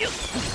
よっ。